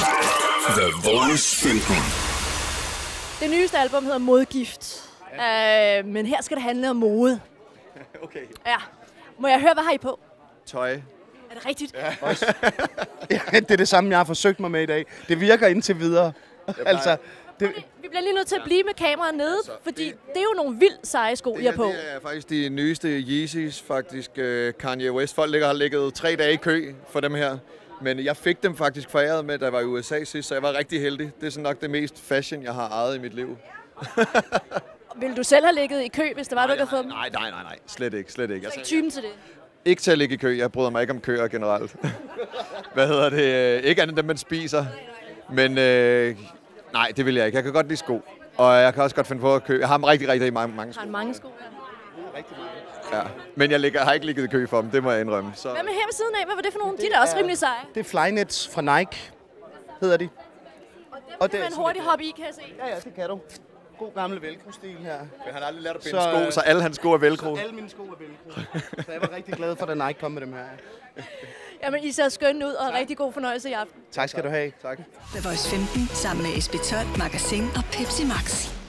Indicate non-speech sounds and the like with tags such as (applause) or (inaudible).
The Voice 15. Det nyeste album hedder Modgift. Øh, men her skal det handle om mode. (laughs) Okay. Ja. Må jeg høre, hvad har I på? Tøj. Er det rigtigt? Ja. (laughs) Ja, det er det samme, jeg har forsøgt mig med i dag. Det virker indtil videre. altså, det, Vi bliver lige nødt til at blive med kameraet nede, fordi det er jo nogle vildt seje sko, I har på. det er faktisk de nyeste Yeezys, faktisk uh, Kanye West. Folk ligger, har ligget tre dage i kø for dem her. Men jeg fik dem faktisk foræret med, da jeg var i USA sidst, så jeg var rigtig heldig. Det er sådan nok det mest fashion, jeg har ejet i mit liv. (laughs) Vil du selv have ligget i kø, hvis det var, du ikke havde fået dem? Nej, nej, nej, nej. Slet ikke, slet ikke. Er Altså, ikke typen til det? ikke til at ligge i kø. Jeg bryder mig ikke om køer generelt. (laughs) Hvad hedder det? Ikke andet end dem, man spiser. Men øh, nej, det vil jeg ikke. Jeg kan godt lide sko. Og jeg kan også godt finde på at kø. Jeg har rigtig, rigtig mange, mange Har sko. han mange sko? Ja. Ja. Men jeg ligger, har ikke ligget i kø for dem, det må jeg indrømme. Så, Hvad med her ved siden af? Hvad var det for nogle? De er da også rimelig seje. det er Flynets fra Nike, hedder de. Og det det er kan man sådan hurtigt hoppe i, kan jeg se. Ja, ja, det kan du. God gammel velcro-stil her. Men han har aldrig lært at binde Så, sko, øh, så alle hans sko er velcro. Alle mine sko er velcro. Så jeg var rigtig glad for, at Nike kom med dem her. (laughs) Jamen, I ser skønne ud, og rigtig god fornøjelse i aften. Tak skal du have. Tak. The Voice 15 sammen med SB12 Magasin og Pepsi Max.